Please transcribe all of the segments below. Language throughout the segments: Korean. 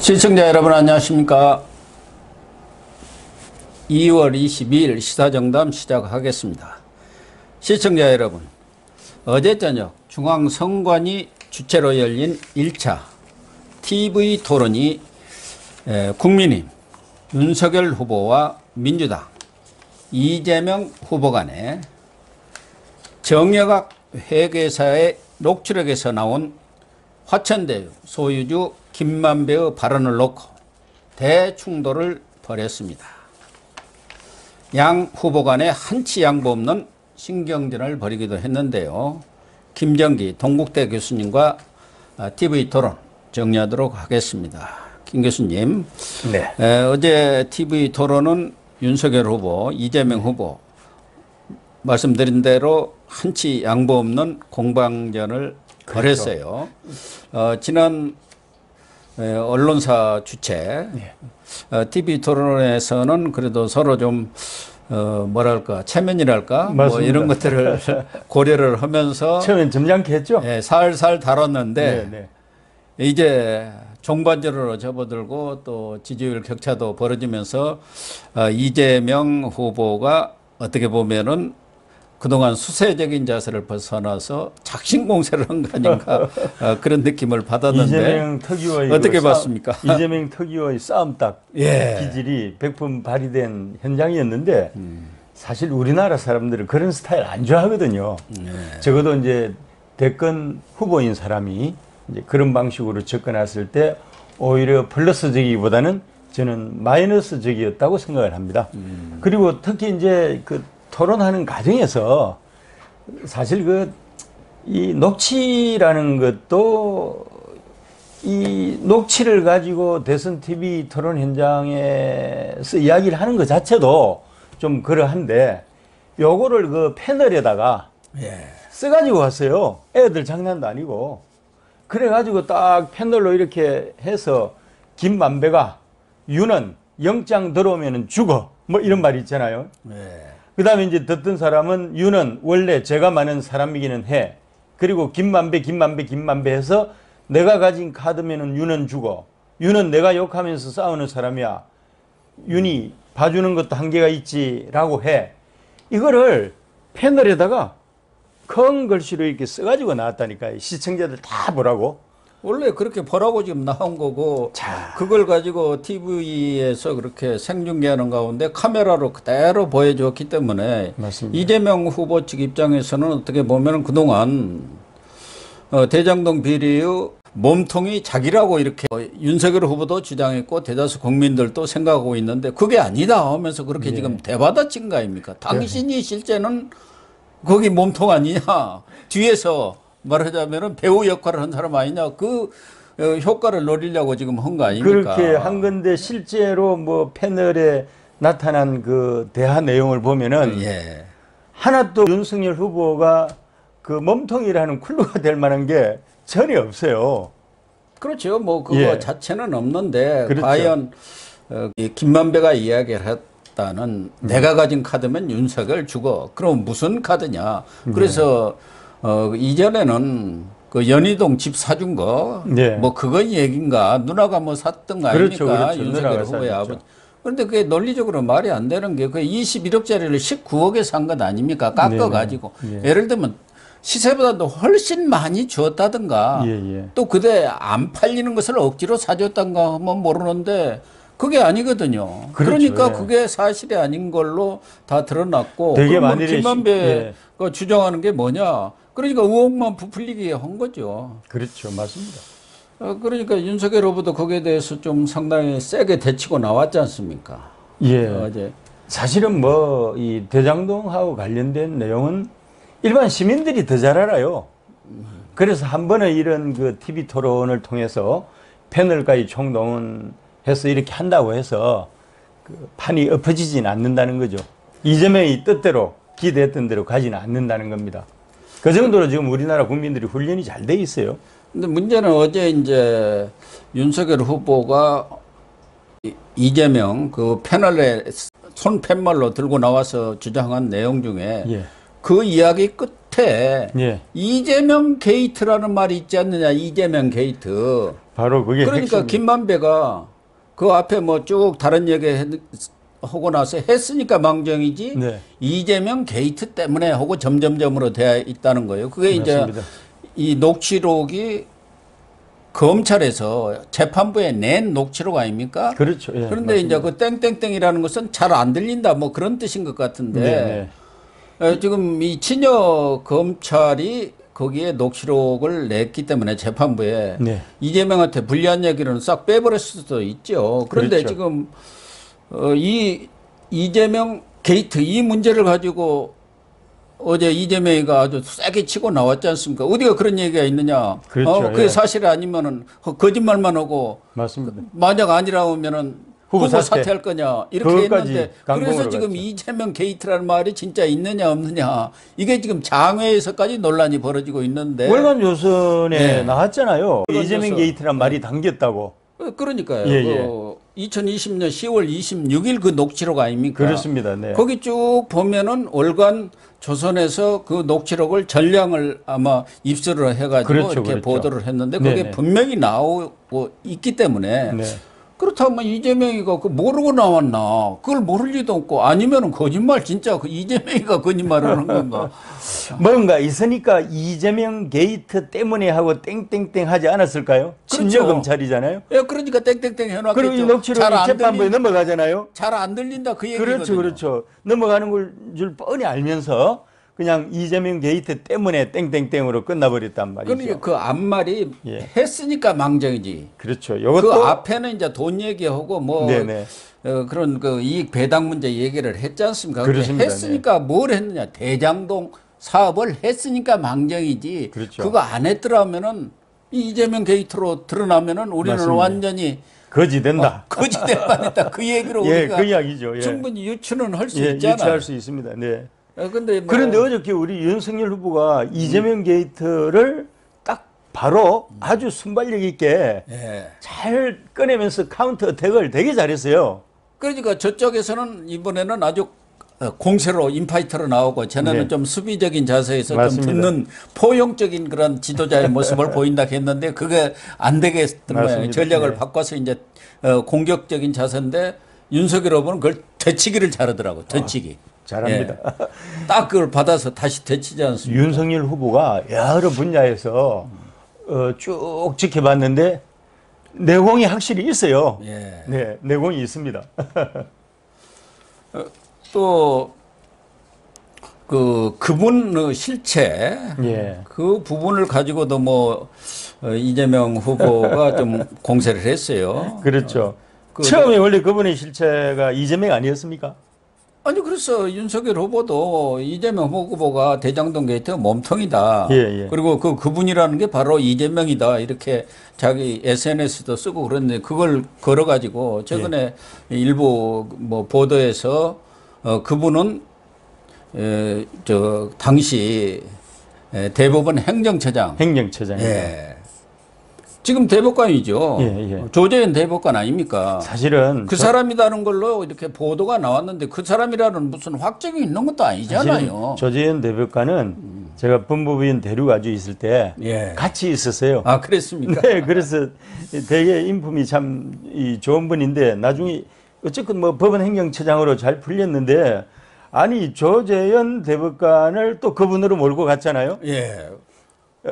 시청자 여러분 안녕하십니까? 2월 22일 시사정담 시작하겠습니다. 시청자 여러분 어제 저녁 중앙선관위 주최로 열린 1차 TV 토론이 국민의힘 윤석열 후보와 민주당 이재명 후보 간에 정여각 회계사의 녹취록에서 나온 화천대유 소유주 김만배의 발언을 놓고 대충돌을 벌였습니다. 양 후보 간에 한치 양보 없는 신경전을 벌이기도 했는데요. 김정기 동국대 교수님과 TV 토론 정리하도록 하겠습니다. 김 교수님, 네. 에, 어제 TV 토론은 윤석열 후보, 이재명 후보 말씀드린 대로 한치 양보 없는 공방전을 벌였어요. 어, 지난 에, 언론사 주최 어, TV 토론에서는 그래도 서로 좀 어, 뭐랄까 체면이랄까 뭐 맞습니다. 이런 것들을 고려를 하면서 처음엔 점잖게 했죠? 예, 살살 다뤘는데 네. 이제 종반전으로 접어들고 또 지지율 격차도 벌어지면서 어, 이재명 후보가 어떻게 보면은 그동안 수세적인 자세를 벗어나서 작심공세를 한 거 아닌가 어, 그런 느낌을 받았는데 이재명 특유의 어떻게 그 싸움- 봤습니까? 이재명 특유의 싸움 딱 예. 기질이 백분 발휘된 현장이었는데 음. 사실 우리나라 사람들은 그런 스타일 안 좋아하거든요. 네. 적어도 이제 대권 후보인 사람이 이제 그런 방식으로 접근했을 때 오히려 플러스적이기보다는 저는 마이너스적이었다고 생각을 합니다. 음. 그리고 특히 이제 그 토론하는 과정에서 사실 그 이 녹취라는 것도 이 녹취를 가지고 대선 TV 토론 현장에서 이야기를 하는 것 자체도 좀 그러한데 요거를 그 패널에다가 예. 써가지고 왔어요. 애들 장난도 아니고. 그래가지고 딱 패널로 이렇게 해서 김만배가 유는 영장 들어오면 죽어. 뭐 이런 말이 있잖아요. 예. 그 다음에 이제 듣던 사람은 유는 원래 제가 많은 사람이기는 해. 그리고 김만배, 김만배, 김만배 해서 내가 가진 카드면은 유는 죽어. 유는 내가 욕하면서 싸우는 사람이야. 윤이 봐주는 것도 한계가 있지라고 해. 이거를 패널에다가 큰 글씨로 이렇게 써가지고 나왔다니까요. 시청자들 다 보라고. 원래 그렇게 보라고 지금 나온 거고 자. 그걸 가지고 TV에서 그렇게 생중계하는 가운데 카메라로 그대로 보여줬기 때문에 맞습니다. 이재명 후보 측 입장에서는 어떻게 보면 그동안 어, 대장동 비리의 몸통이 자기라고 이렇게 어, 윤석열 후보도 주장했고 대다수 국민들도 생각하고 있는데 그게 아니다 하면서 그렇게 지금 대받아친 거 아닙니까? 당신이 실제는 거기 몸통 아니냐 뒤에서 말하자면은 배우 역할을 한 사람 아니냐 그 어, 효과를 노리려고 지금 한 거 아닙니까? 그렇게 한 건데 실제로 뭐 패널에 나타난 그 대화 내용을 보면은 예. 하나도 윤석열 후보가 그 몸통이라는 쿨루가 될 만한 게 전혀 없어요. 그렇죠. 뭐 그거 예. 자체는 없는데 그렇죠. 과연 어, 이 김만배가 이야기를 했다는 내가 가진 카드면 윤석열 주고 그럼 무슨 카드냐? 네. 그래서 어, 이전에는 그 연희동 집 사준 거, 네. 뭐 그거 얘긴가 누나가 뭐 샀던 거 그렇죠, 아닙니까? 그렇죠. 윤석열 후보의. 아버지. 그런데 그게 논리적으로 말이 안 되는 게 그 21억짜리를 19억에 산 것 아닙니까? 깎아가지고. 네, 예를 들면 시세보다도 훨씬 많이 주었다든가 예, 예. 또 그대 안 팔리는 것을 억지로 사줬던가 하면 모르는데 그게 아니거든요. 그 그렇죠, 러니까 예. 그게 사실이 아닌 걸로 다 드러났고 되게 만일에 김만배가 시- 주장하는 게 뭐냐? 그러니까 의혹만 부풀리게 한 거죠. 그렇죠. 맞습니다. 어, 그러니까 윤석열 후보도 거기에 대해서 좀 상당히 세게 대치고 나왔지 않습니까? 예. 어제 사실은 뭐 이 대장동하고 관련된 내용은 일반 시민들이 더 잘 알아요. 그래서 한 번에 이런 그 TV 토론을 통해서 패널까지 총동원해서 이렇게 한다고 해서 그 판이 엎어지진 않는다는 거죠. 이재명이 뜻대로 기대했던 대로 가지는 않는다는 겁니다. 그 정도로 지금 우리나라 국민들이 훈련이 잘 돼 있어요. 근데 문제는 어제 이제 윤석열 후보가 이- 이재명 그 패널에 손팻말로 들고 나와서 주장한 내용 중에 예. 그 이야기 끝에 예. 이재명 게이트라는 말이 있지 않느냐 이재명 게이트 바로 그게 그러니까 핵심입니다. 김만배가 그 앞에 뭐 쭉 다른 얘기 했- 하고 나서 했으니까 망정이지 네. 이재명 게이트 때문에 하고 점점점으로 되어 있다는 거예요. 그게 이제 맞습니다. 이 녹취록이 검찰에서 재판부에 낸 녹취록 아닙니까? 그렇죠. 예, 그런데 이제 그 땡땡땡이라는 것은 잘 안 들린다 뭐 그런 뜻인 것 같은데 네, 네. 에, 지금 이 친여 검찰이 거기에 녹취록을 냈기 때문에 재판부에 네. 이재명한테 불리한 얘기는 싹 빼버릴 수도 있죠. 그런데 그렇죠. 지금 어, 이 이재명 게이트 이 문제를 가지고 어제 이재명이가 아주 세게 치고 나왔지 않습니까? 어디가 그런 얘기가 있느냐? 그렇죠. 어, 그게 예. 사실 아니면은 허- 거짓말만 하고 맞습니다. 만약 아니라면은 후보 후보, 사퇴. 할 거냐 이렇게 했는데 그래서 지금 갔죠. 이재명 게이트라는 말이 진짜 있느냐 없느냐 이게 지금 장외에서까지 논란이 벌어지고 있는데 월간 조선에 네. 나왔잖아요. 이재명 조선. 게이트란 말이 담겼다고. 어, 그러니까요. 예, 예. 그 2020년 10월 26일 그 녹취록 아닙니까? 그렇습니다. 네. 거기 쭉 보면은 월간 조선에서 그 녹취록을 전량을 아마 입수를 해가지고 그렇죠, 이렇게 그렇죠. 보도를 했는데 거기에 네네. 분명히 나오고 있기 때문에 네. 그렇다면 이재명이가 그 모르고 나왔나? 그걸 모를 리도 없고 아니면은 거짓말 진짜 그 이재명이가 거짓말하는 건가? 뭔가 있으니까 이재명 게이트 때문에 하고 땡땡땡 하지 않았을까요? 그렇죠. 친여 검찰이잖아요. 예, 그러니까 땡땡땡 해놨겠죠. 그리고 이 녹취록이 재판부에 넘어가잖아요. 잘 안 들린다 그 얘기거든요. 그렇죠, 그렇죠. 넘어가는 걸 줄 뻔히 알면서 그냥 이재명 게이트 때문에 땡땡땡으로 끝나버렸단 말이죠. 그러니까 그 앞말이 예. 했으니까 망정이지. 그렇죠. 그 요것도 앞에는 이제 돈 얘기하고 뭐 네네. 어, 그런 그 이익 배당 문제 얘기를 했지 않습니까? 그렇습니다. 네. 했으니까 뭘 했느냐? 대장동 사업을 했으니까 망정이지. 그렇죠. 그거 안 했더라면은 이 이재명 게이트로 드러나면은 우리는 맞습니다. 완전히 거지 된다. 거지 될 뻔했다. 그 얘기로 예, 우리가 그 이야기죠. 예. 충분히 유추는 할수 예, 있잖아요. 유추할 수 있습니다. 네. 어, 근데 뭐 그런데 어저께 우리 윤석열 후보가 이재명 게이트를 딱 바로 아주 순발력 있게 예. 잘 꺼내면서 counter attack을 되게 잘했어요. 그러니까 저쪽에서는 이번에는 아주 어, 공세로 인파이터로 나오고 쟤네는 네. 좀 수비적인 자세에서 맞습니다. 좀 듣는 포용적인 그런 지도자의 모습을 보인다 했는데 그게 안 되겠던 거예요. 전략을 네. 바꿔서 이제 어, 공격적인 자세인데 윤석열 후보는 그걸 되치기를 잘하더라고. 되치기. 잘합니다. 예. 딱 그걸 받아서 다시 되치지 않습니까? 윤석열 후보가 여러 분야에서 어, 쭉 지켜봤는데 내공이 확실히 있어요. 예. 네, 내공이 있습니다. 또, 그, 그분의 실체, 예. 그 부분을 가지고도 뭐, 어, 이재명 후보가 좀 공세를 했어요. 그렇죠. 그- 처음에 원래 그분의 실체가 이재명 아니었습니까? 아니, 그래서 윤석열 후보도 이재명 후보가 대장동 게이트 몸통이다. 예, 예. 그리고 그, 그분이라는 게 바로 이재명이다. 이렇게 자기 SNS도 쓰고 그랬는데 그걸 걸어 가지고 최근에 예. 일부 뭐 보도에서 어, 그분은 에, 저, 당시 에, 대법원 행정처장. 행정처장입니다. 예. 지금 대법관이죠. 예, 예. 조재현 대법관 아닙니까? 사실은 그 저- 사람이라는 걸로 이렇게 보도가 나왔는데 그 사람이라는 무슨 확정이 있는 것도 아니잖아요. 조재현 대법관은 제가 법무부인 대륙 아주 있을 때 예. 같이 있었어요. 아, 그랬습니까? 네, 그래서 되게 인품이 참이 좋은 분인데 나중에 어쨌든 뭐 법원 행정처장으로 잘 풀렸는데 아니 조재현 대법관을 또 그분으로 몰고 갔잖아요. 예.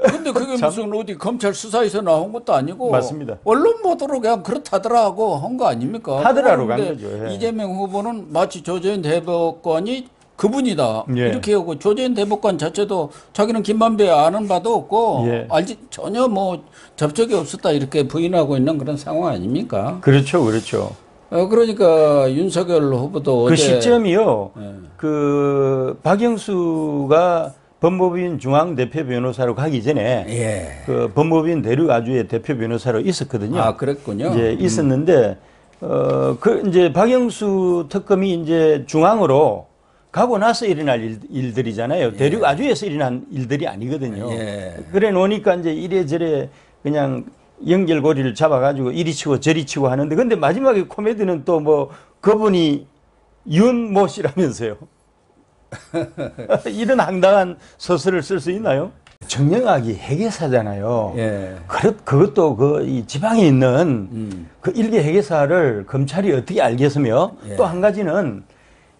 근데 그게 참- 무슨 어디 검찰 수사에서 나온 것도 아니고 맞습니다. 언론 보도로 그냥 그렇다더라고 한 거 아닙니까? 하더라로 간 거죠, 예. 이재명 후보는 마치 조재현 대법관이 그분이다 예. 이렇게 하고 조재현 대법관 자체도 자기는 김만배 아는 바도 없고 예. 알지 전혀 뭐 접촉이 없었다 이렇게 부인하고 있는 그런 상황 아닙니까? 그렇죠, 그렇죠. 어, 그러니까 윤석열 후보도 그 어제 시점이요. 예. 그 박영수가 법무부인 중앙 대표 변호사로 가기 전에 예. 그 법무부인 대륙 아주의 대표 변호사로 있었거든요. 아 그랬군요. 이제 있었는데 어그 이제 박영수 특검이 이제 중앙으로 가고 나서 일어날 일, 일들이잖아요. 대륙 아주에서 일어난 일들이 아니거든요. 예. 그래 놓으니까 이제 이래저래 그냥 연결고리를 잡아가지고 이리 치고 저리 치고 하는데 근데 마지막에 코미디는 또 뭐 그분이 윤모 씨라면서요. 이런 황당한 서술을 쓸 수 있나요? 정영학이 회계사잖아요. 예. 그렇, 그것도 그 이 지방에 있는 음. 그 일개 회계사를 검찰이 어떻게 알겠으며 예. 또한 가지는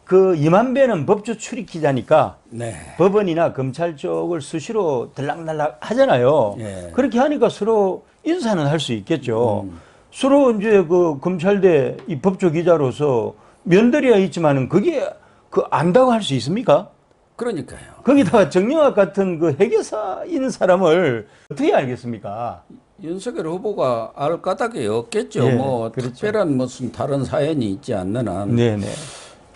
그 이만배는 법조 출입 기자니까 네. 법원이나 검찰 쪽을 수시로 들락날락 하잖아요. 예. 그렇게 하니까 서로 인사는 할 수 있겠죠. 음. 서로 이제 그 검찰대 이 법조 기자로서 면들이야 있지만은 그게 그 안다고 할 수 있습니까? 그러니까요. 거기다가 정영학 같은 그 회계사인 사람을 어떻게 알겠습니까? 윤석열 후보가 알 까닭이 없겠죠. 예, 뭐 그렇죠. 특별한 무슨 다른 사연이 있지 않는 한. 네네.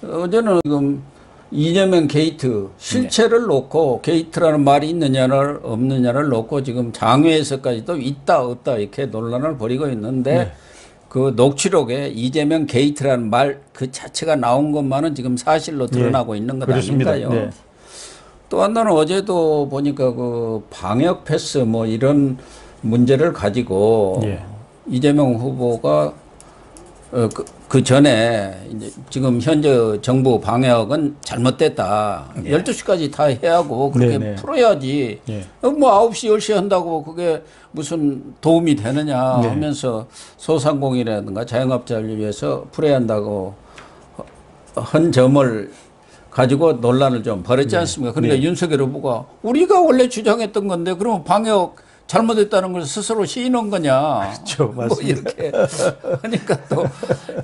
어제는 지금 이재명 게이트 실체를 놓고 게이트라는 말이 있느냐를 없느냐를 놓고 지금 장외에서까지도 있다 없다 이렇게 논란을 벌이고 있는데 네. 그 녹취록에 이재명 게이트라는 말 그 자체가 나온 것만은 지금 사실로 드러나고 있는 것 예. 그렇습니다. 아닌가요? 네. 또 하나는 어제도 보니까 그 방역 패스 뭐 이런 문제를 가지고 예. 이재명 후보가 어, 그, 그 전에 이제 지금 현재 정부 방역은 잘못됐다. 12시까지 다 해야 하고 그렇게 예. 네네. 풀어야지. 예. 어, 뭐 9시, 10시 한다고 그게 무슨 도움이 되느냐 네. 하면서 소상공인이라든가 자영업자를 위해서 풀어야 한다고 한 점을 가지고 논란을 좀 벌였지 않습니까? 그러니까 네. 윤석열 후보가 우리가 원래 주장했던 건데 그러면 방역 잘못했다는 걸 스스로 시인한 거냐. 그렇죠. 뭐 맞습니다. 이렇게 하니까 또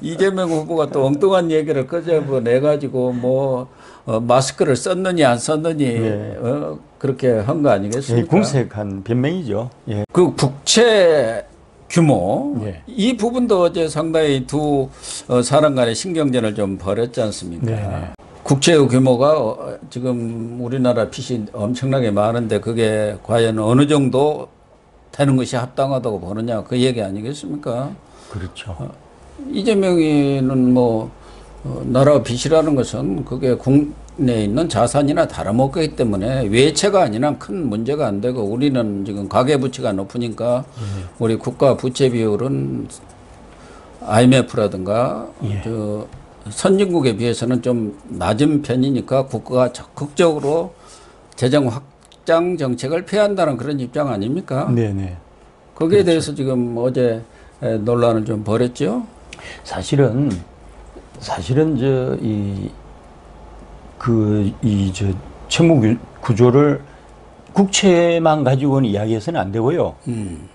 이재명 후보가 또 엉뚱한 얘기를 끄집어내 가지고 뭐 어, 마스크를 썼느니 안 썼느니 예. 어, 그렇게 한거 예, 아니겠습니까? 궁색한 변명이죠. 예. 그 국채 규모 예. 이 부분도 어제 상당히 두 어, 사람 간의 신경전을 좀 벌였지 않습니까? 네네. 국채의 규모가 어, 지금 우리나라 빚이 엄청나게 많은데 그게 과연 어느 정도 되는 것이 합당하다고 보느냐 그 얘기 아니겠습니까? 그렇죠. 이재명이는 뭐 어, 나라 빚이라는 것은 그게 국내에 있는 자산이나 다름없기 때문에 외채가 아니라 큰 문제가 안 되고 우리는 지금 가계 부채가 높으니까 우리 국가 부채 비율은 IMF라든가 예. 저 선진국에 비해서는 좀 낮은 편이니까 국가가 적극적으로 재정 확장 정책을 폐한다는 그런 입장 아닙니까? 네네. 거기에 대해서 지금 어제 에, 논란을 좀 벌였죠. 사실은 사실은 저 이 그 이 저 채무 구- 구조를 국채만 가지고는 이야기해서는 안 되고요. 음.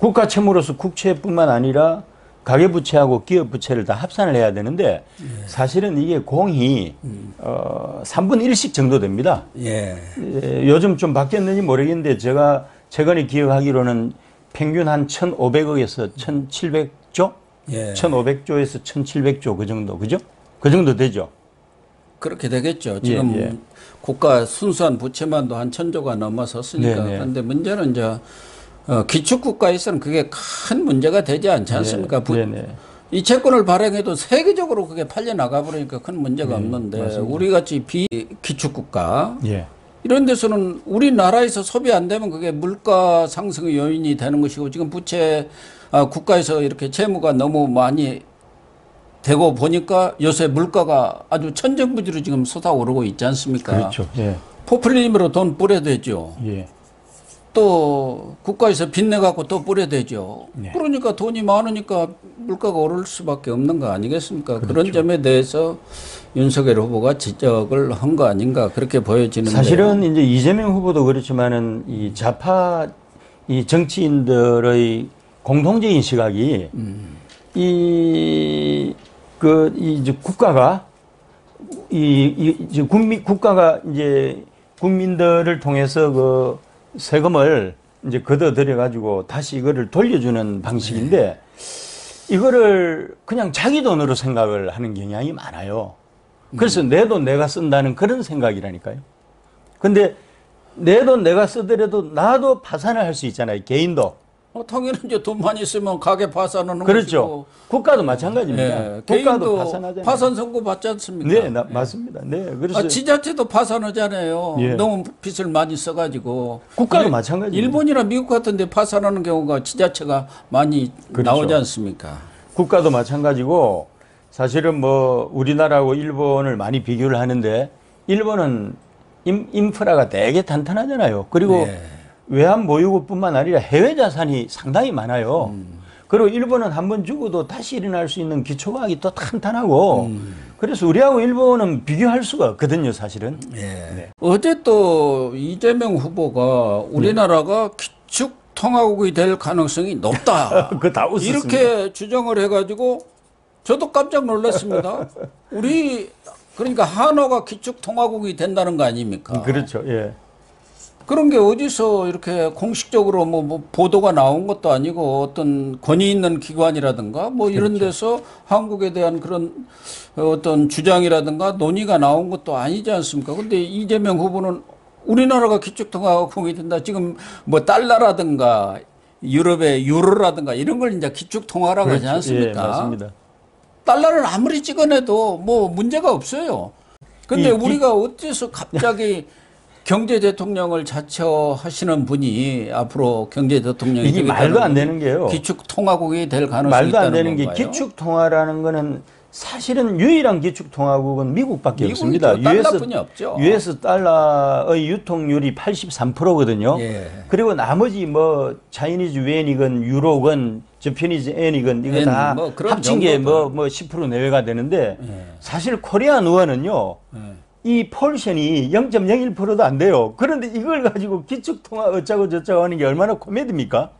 국가 채무로서 국채뿐만 아니라 가계 부채하고 기업 부채를 다 합산을 해야 되는데 사실은 이게 공이 어 3분 1씩 정도 됩니다. 예. 예, 요즘 좀 바뀌었는지 모르겠는데 제가 최근에 기억하기로는 평균 한 1,500억에서 1,700조? 예. 1,500조에서 1,700조 그 정도, 그죠? 그 정도 되죠. 그렇게 되겠죠. 지금 예, 예. 국가 순수한 부채만도 한 천조가 넘어섰으니까. 네, 네. 그런데 문제는 이제 어, 기축국가에서는 그게 큰 문제가 되지 않지 않습니까? 부- 네, 네. 이 채권을 발행해도 세계적으로 그게 팔려 나가 버리니까 큰 문제가 없는데 우리 같이 비기축국가 예. 이런 데서는 우리나라에서 소비 안 되면 그게 물가 상승의 요인이 되는 것이고 지금 부채 아, 국가에서 이렇게 채무가 너무 많이 되고 보니까 요새 물가가 아주 천정부지로 지금 솟아오르고 있지 않습니까? 그렇죠. 예. 포퓰리즘으로 돈 뿌려대죠. 예. 또 국가에서 빚내 갖고 또 뿌려대죠. 네. 그러니까 돈이 많으니까 물가가 오를 수밖에 없는 거 아니겠습니까? 그런 그렇죠. 점에 대해서 윤석열 후보가 지적을 한 거 아닌가 그렇게 보여지는데 사실은 이제 이재명 후보도 그렇지만은 이 좌파 이 정치인들의 공통적인 시각이 이그 이제 국가가 이, 이 이제 국민 국가가 이제 국민들을 통해서 그 세금을 이제 걷어들여 가지고 다시 이거를 돌려주는 방식인데 이거를 그냥 자기 돈으로 생각을 하는 경향이 많아요. 그래서 내 돈 내가 쓴다는 그런 생각이라니까요. 근데 내 돈 내가 쓰더라도 나도 파산을 할 수 있잖아요. 개인도. 어, 당연히 이제 돈 많이 쓰면 가게 파산하는 그렇죠. 국가도 마찬가지입니다. 예, 국가도 파산하잖아요. 파산 선고 받지 않습니까? 네, 나- 맞습니다. 네, 그래서 아, 지자체도 파산하잖아요. 예. 너무 빚을 많이 써가지고. 국가도 일- 마찬가지입니다. 일본이나 미국 같은데 파산하는 경우가 지자체가 많이 그렇죠. 나오지 않습니까? 국가도 마찬가지고 사실은 뭐 우리나라하고 일본을 많이 비교를 하는데 일본은 인, 인프라가 되게 탄탄하잖아요. 그리고 네. 외환 보유고뿐만 아니라 해외 자산이 상당히 많아요. 그리고 일본은 한 번 죽어도 다시 일어날 수 있는 기초과학이 또 탄탄하고 그래서 우리하고 일본은 비교할 수가 없거든요, 사실은. 예. 네. 어제 또 이재명 후보가 우리나라가 기축 통화국이 될 가능성이 높다. 이렇게 주장을 해가지고 저도 깜짝 놀랐습니다. 우리 그러니까 한화가 기축 통화국이 된다는 거 아닙니까? 그렇죠. 예. 그런 게 어디서 이렇게 공식적으로 뭐, 뭐 보도가 나온 것도 아니고 어떤 권위 있는 기관이라든가 뭐 이런 그렇죠. 데서 한국에 대한 그런 어떤 주장이라든가 논의가 나온 것도 아니지 않습니까? 근데 이재명 후보는 우리나라가 기축통화국이 된다. 지금 뭐 달러라든가 유럽의 유로라든가 이런 걸 이제 기축통화라고 하지 그렇죠. 않습니까? 예, 맞습니다. 달러를 아무리 찍어내도 뭐 문제가 없어요. 근데 이- 이- 우리가 어째서 갑자기 경제 대통령을 자처하시는 분이 앞으로 경제 대통령이 이게 말도 안 되는 게요. 기축 통화국이 될 가능성이 말도 안 되는 게 건가요? 기축 통화라는 거는 사실은 유일한 기축 통화국은 미국밖에. 없습니다. 없죠. US 달러의 유통률이 83%거든요. 예. 그리고 나머지 뭐 Chinese 위안이건 유로건 Japanese 엔이건 이거 엔, 다뭐 합친 게 뭐. 뭐 10% 내외가 되는데 예. 사실 Korean 원은요. 예. 이 portion이 0.01%도 안 돼요. 그런데 이걸 가지고 기축 통화 어쩌고 저쩌고 하는 게 얼마나 코미디입니까?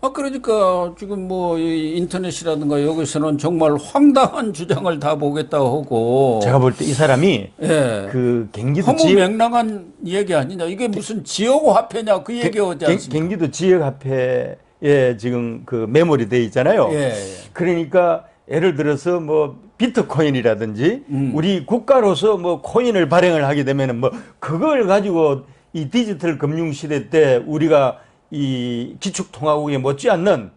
아 그러니까 지금 뭐이 인터넷이라든가 여기서는 정말 황당한 주장을 다 보겠다고 하고 제가 볼 때 이 사람이 예. 그 경기도 지역 허무맹랑한 얘기 아니냐 이게 무슨 지역 화폐냐 그 얘기 경- 않습니까? 경기도 지역 화폐에 지금 그 메모리 돼 있잖아요. 예, 예. 그러니까 예를 들어서 뭐 비트코인이라든지 음. 우리 국가로서 뭐 코인을 발행을 하게 되면은 뭐 그걸 가지고 이 디지털 금융 시대 때 우리가 이 기축 통화국에 못지않는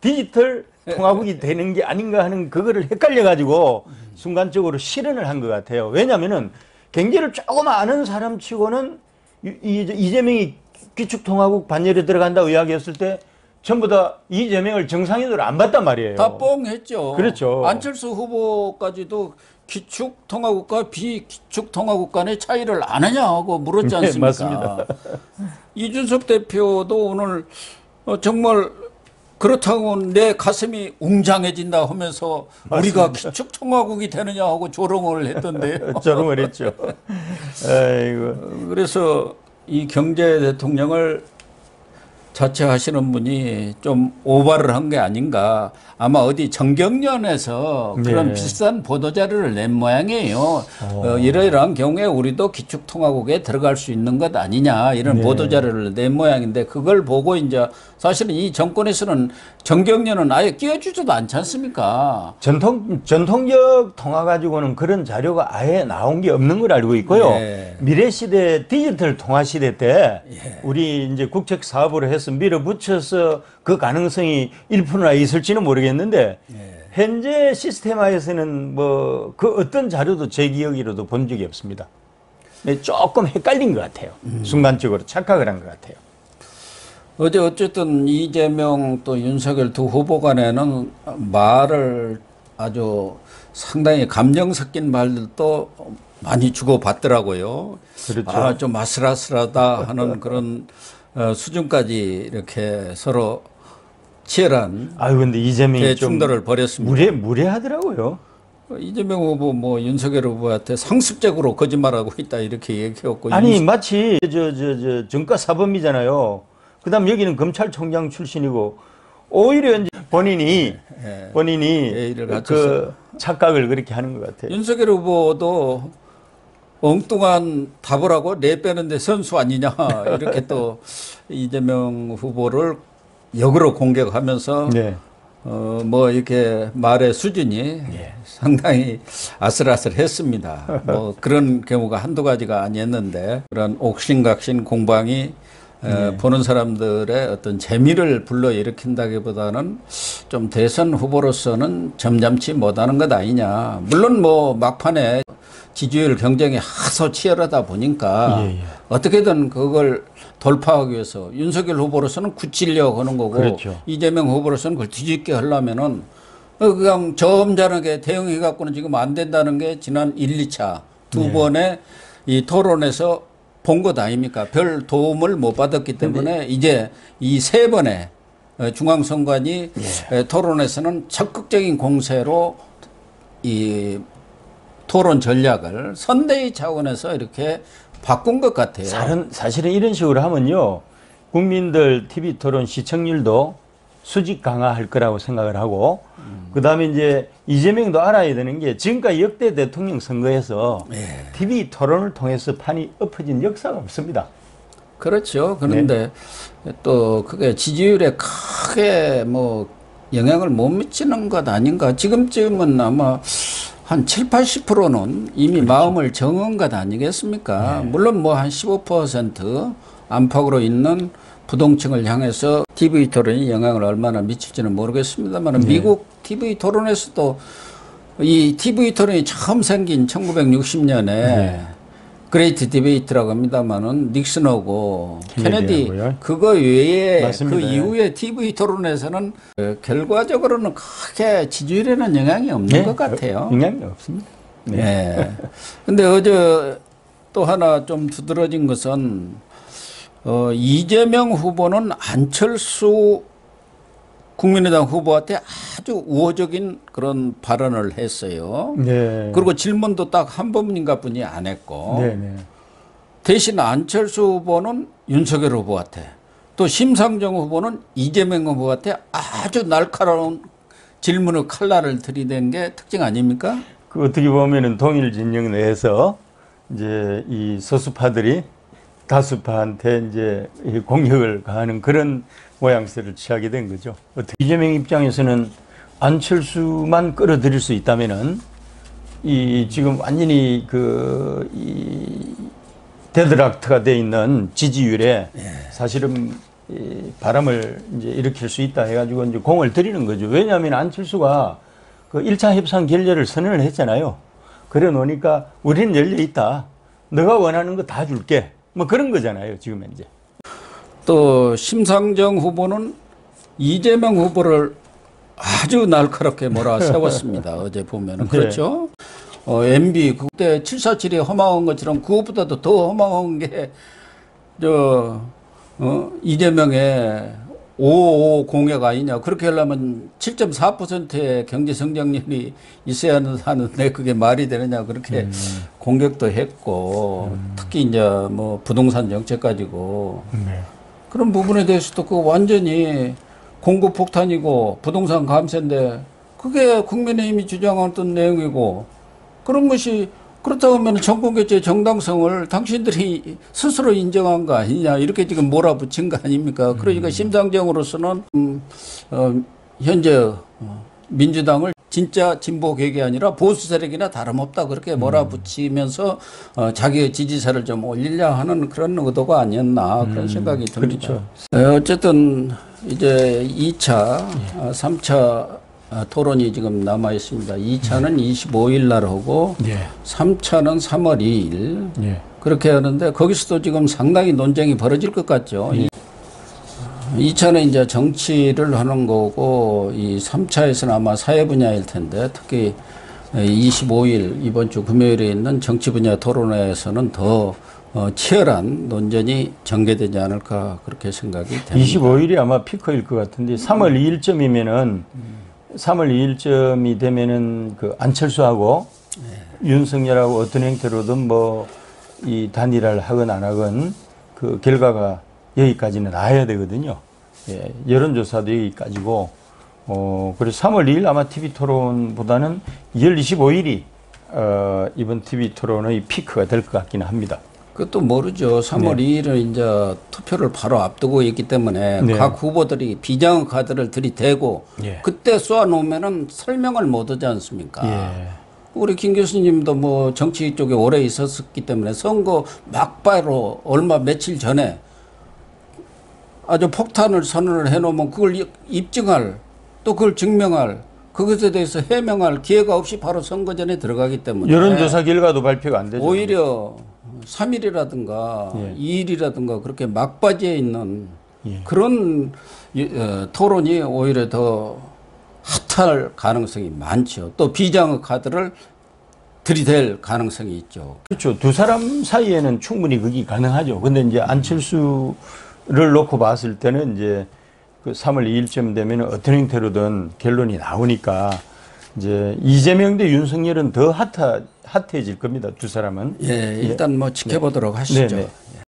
디지털 통화국이 되는 게 아닌가 하는 그거를 헷갈려 가지고 순간적으로 실현을 한 것 같아요. 왜냐면은 경제를 조금 아는 사람 치고는 이- 이- 이재명이 기축 통화국 반열에 들어간다고 이야기했을 때 전부 다 이재명을 정상인으로 안 봤단 말이에요. 다 뻥했죠. 그렇죠. 안철수 후보까지도 기축 통화국과 비기축 통화국 간의 차이를 아느냐 하고 물었지 네, 않습니까? 맞습니다. 이준석 대표도 오늘 어, 정말 그렇다고 내 가슴이 웅장해진다 하면서 우리가 기축 통화국이 되느냐 하고 조롱을 했던데요. 조롱을 했죠. 아이고. 그래서 이 경제 대통령을 자처하시는 분이 좀 오바를 한 게 아닌가. 아마 어디 정경련에서 그런 네. 비싼 보도 자료를 낸 모양이에요. 어, 이러이러한 경우에 우리도 기축통화국에 들어갈 수 있는 것 아니냐 이런 네. 보도 자료를 낸 모양인데 그걸 보고 이제 사실은 이 정권에서는 정경련은 아예 끼워주지도 않지 않습니까? 전통 전통적 통화 가지고는 그런 자료가 아예 나온 게 없는 걸 알고 있고요. 예. 미래 시대 디지털 통화 시대 때 우리 이제 국책 사업을 해서 밀어붙여서 그 가능성이 1%나 있을지는 모르겠는데 현재 시스템화에서는 뭐 그 어떤 자료도 제 기억으로도 본 적이 없습니다. 네, 조금 헷갈린 것 같아요. 순간적으로 착각을 한 것 같아요. 어제 어쨌든 이재명 또 윤석열 두 후보 간에는 말을 아주 상당히 감정 섞인 말들도 많이 주고받더라고요. 그렇죠. 아, 좀 아슬아슬하다 하는 그런 어, 수준까지 이렇게 서로 치열한 아유 근데 이재명이 좀 대충돌을 벌였습니다. 무례 무례하더라고요. 이재명 후보 뭐 윤석열 후보한테 상습적으로 거짓말하고 있다 이렇게 얘기했고 아니 윤- 마치 저 저 저 정가 사범이잖아요. 그 다음 여기는 검찰총장 출신이고 오히려 이제 본인이 예. 본인이 예의를 그. 착각을 그렇게 하는 것 같아요. 윤석열 후보도 엉뚱한 답을 하고 내 빼는데 선수 아니냐 이렇게 또 이재명 후보를 역으로 공격하면서 네. 어뭐 이렇게 말의 수준이 예. 상당히 아슬아슬했습니다. 뭐 그런 경우가 한두 가지가 아니었는데 그런 옥신각신 공방이 어, 네. 보는 사람들의 어떤 재미를 불러 일으킨다기보다는 좀 대선 후보로서는 점잖지 못하는 것 아니냐. 물론 뭐 막판에 지지율 경쟁이 하소 치열하다 보니까 예, 예. 어떻게든 그걸 돌파하기 위해서 윤석열 후보로서는 굳히려고 하는 거고 그렇죠. 이재명 후보로서는 그걸 뒤집게 하려면은 어, 그냥 점잖하게 대응해 갖고는 지금 안 된다는 게 지난 1, 2차 두 네. 번의 이 토론에서 본 것 아닙니까? 별 도움을 못 받았기 때문에 이제 이 세 번의 어, 중앙선관위 에, 토론에서는 적극적인 공세로 이 토론 전략을 선대위 차원에서 이렇게 바꾼 것 같아요. 사실은, 사실은 이런 식으로 하면요. 국민들 TV 토론 시청률도 수직 강화할 거라고 생각을 하고, 그 다음에 이제 이재명도 알아야 되는 게 지금까지 역대 대통령 선거에서 TV 토론을 통해서 판이 엎어진 역사가 없습니다. 그렇죠. 그런데 또 그게 지지율에 크게 뭐 영향을 못 미치는 것 아닌가. 지금쯤은 아마 한 7, 80%는 이미 마음을 정한 것 아니겠습니까? 물론 뭐 한 15% 안팎으로 있는 부동층을 향해서 TV 토론이 영향을 얼마나 미칠지는 모르겠습니다만 미국 TV 토론에서도 이 TV 토론이 처음 생긴 1960년에 Great Debate라고 합니다만은 닉슨하고 케네디. 그거 외에 맞습니다. 그 이후에 TV 토론에서는 어, 결과적으로는 크게 지지율에는 영향이 없는 네, 것 같아요. 영향이 없습니다. 네. 근데 어제 또 하나 좀 두드러진 것은 어, 이재명 후보는 안철수 국민의당 후보한테 아주 우호적인 그런 발언을 했어요. 네. 그리고 질문도 딱 한 번인가 뿐이 안 했고 네, 네. 대신 안철수 후보는 윤석열 후보한테 또 심상정 후보는 이재명 후보한테 아주 날카로운 질문의 칼날을 들이댄 게 특징 아닙니까? 그 어떻게 보면은 동일 진영 내에서 이제 이 소수파들이 다수파한테 이제 이 공격을 가하는 그런 모양새를 취하게 된 거죠. 어떻게 이재명 입장에서는 안철수만 끌어들일 수 있다면은 이 지금 완전히 그이 데드락트가 돼 있는 지지율에 사실은 이 바람을 이제 일으킬 수 있다 해가지고 이제 공을 들이는 거죠. 왜냐하면 안철수가 그 1차 협상 결렬을 선언을 했잖아요. 그래 놓으니까 우리는 열려 있다. 너가 원하는 거 다 줄게. 뭐 그런 거잖아요. 지금 현재. 또 심상정 후보는 이재명 후보를 아주 날카롭게 몰아 세웠습니다. 어제 보면은 네. 그렇죠. 어, MB 그때 747이 허망한 것처럼 그것보다도 더 허망한 게저 어, 이재명의 555 공약 아니냐. 그렇게 하려면 7.4%의 경제 성장률이 있어야 하는데 그게 말이 되느냐. 그렇게 음. 공격도 했고 특히 이제 뭐 부동산 정책 가지고 그런 부분에 대해서도 그 완전히 공급 폭탄이고 부동산 감세인데 그게 국민의힘이 주장했던 내용이고 그런 것이 그렇다고 하면 정권 교체 정당성을 당신들이 스스로 인정한 거 아니냐 이렇게 지금 몰아붙인 거 아닙니까? 그러니까 심상정으로서는 음, 어, 현재 어, 민주당을 진짜 진보 계획이 아니라 보수 세력이나 다름없다 그렇게 몰아붙이면서 어, 자기의 지지세를 좀 올리려 하는 그런 의도가 아니었나 그런 생각이 듭니다. 그렇죠. 어, 어쨌든 이제 2차, 어, 3차 어, 토론이 지금 남아 있습니다. 2차는 25일 날 하고 예. 3차는 3월 2일 예. 그렇게 하는데 거기서도 지금 상당히 논쟁이 벌어질 것 같죠. 이 2차는 이제 정치를 하는 거고 이 3차에서는 아마 사회 분야일 텐데 특히 25일 이번 주 금요일에 있는 정치 분야 토론회에서는 더 어, 치열한 논쟁이 전개되지 않을까 그렇게 생각이 됩니다. 25일이 아마 피크일 것 같은데 3월 2일쯤이면은 3월 2일쯤이 되면은 그 안철수하고 윤석열하고 어떤 형태로든 뭐 이 단일화를 하건 안 하건 그 결과가 여기까지는 나야 되거든요. 예, 여론조사도 여기까지고 어 그래서 3월 2일 아마 TV 토론보다는 2월 25일이 어 이번 TV 토론의 피크가 될 것 같기는 합니다. 그것도 모르죠. 3월 2일은 이제 투표를 바로 앞두고 있기 때문에 네. 각 후보들이 비장 카드를 들이대고 예. 그때 쏘아놓으면은 설명을 못 하지 않습니까? 예. 우리 김 교수님도 뭐 정치 쪽에 오래 있었기 때문에 선거 막바로 얼마 며칠 전에 아주 폭탄을 선언을 해놓으면 그걸 이- 입증할 또 그걸 증명할 그것에 대해서 해명할 기회가 없이 바로 선거 전에 들어가기 때문에 여론조사 결과도 발표가 안 되죠. 오히려 3일이라든가 예. 2일이라든가 그렇게 막바지에 있는 예. 그런 이- 어, 토론이 오히려 더 핫할 가능성이 많죠. 또 비장의 카드를 들이댈 가능성이 있죠. 그렇죠. 두 사람 사이에는 충분히 그게 가능하죠. 근데 이제 안철수를 놓고 봤을 때는 이제 그 3월 2일쯤 되면 어떤 형태로든 결론이 나오니까 이제 이재명 대 윤석열은 더 핫하, 핫해질 겁니다. 두 사람은. 예, 일단 뭐 지켜보도록 하시죠. 네네.